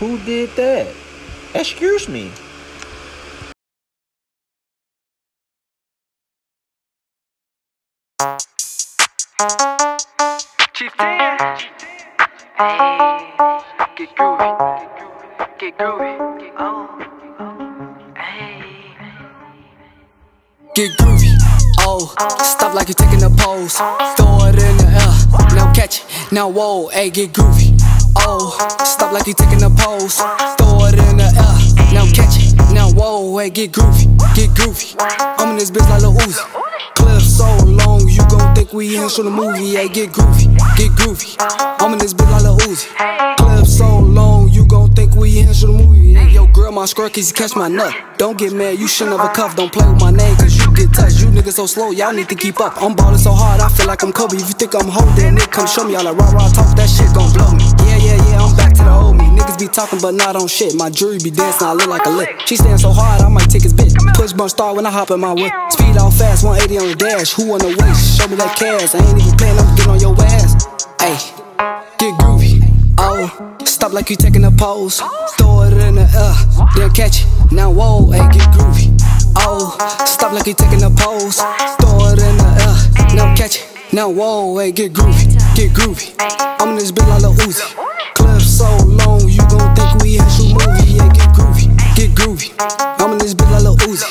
Who did that? Excuse me. Chief Hey, get groovy, get groovy. Oh, hey. Get groovy. Oh, stop like you're taking a pose. Throw it in the air. Now catch it. Now whoa, hey, get groovy. Oh, stop like you're taking a pose. Throw it in the air. Now catch it. Now whoa, hey, get groovy. Get groovy. I'm in this bitch like Lil Uzi. Clip so long, you gon' think we in for the movie. Hey, get groovy. Get groovy. I'm in this bitch like Lil Uzi. Clip so long, you gon' think we in for the movie. Hey, yo, girl, my skirt, cause you catch my nut. Don't get mad, you should never cuff. Don't play with my name, cause you get touched. You niggas so slow, y'all need to keep up. I'm ballin' so hard, I feel like I'm Kobe. If you think I'm holding it, come show me. Y'all like rah rah talk, that shit gon' blow me. To the old me. Niggas be talking, but not on shit. My jury be dancing, I look like a lick. She stand so hard, I might take his bitch. Push bump star when I hop in my whip. Speed all fast, 180 on the dash. Who on the waist? Show me that cash. I ain't even playing, I'm getting on your ass. Ayy, get groovy. Oh, stop like you taking a pose. Throw it in the air, then catch it. Now whoa, ayy, get groovy. Oh, stop like you taking a pose. Throw it in the air, now catch it. Now whoa, ayy, get groovy, get groovy. I'm in this bitch like Lil Uzi. So long, you gon' think we in shoot movie. Yeah, get groovy, get groovy. I'm in this bitch like Lil Uzi.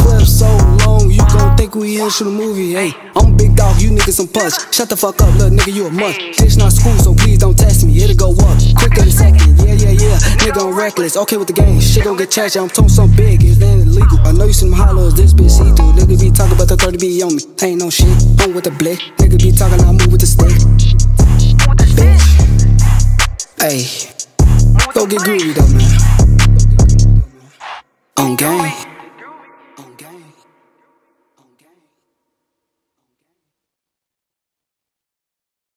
Clip so long, you gon' think we in a movie. Hey, I'm a big dog, you niggas some punch. Shut the fuck up, little nigga, you a mutt. This not school, so please don't test me. It'll go up quicker than second. Yeah, yeah, yeah. Nigga, I'm reckless. Okay with the game, shit gon' get charged. I'm talking something big, it's then illegal. I know you see them hollows, this bitch see through. Nigga be talking about the 30 B on me. Ain't no shit, I'm with the blick. Nigga be talking, I Hey, go get groovy though, man. On game.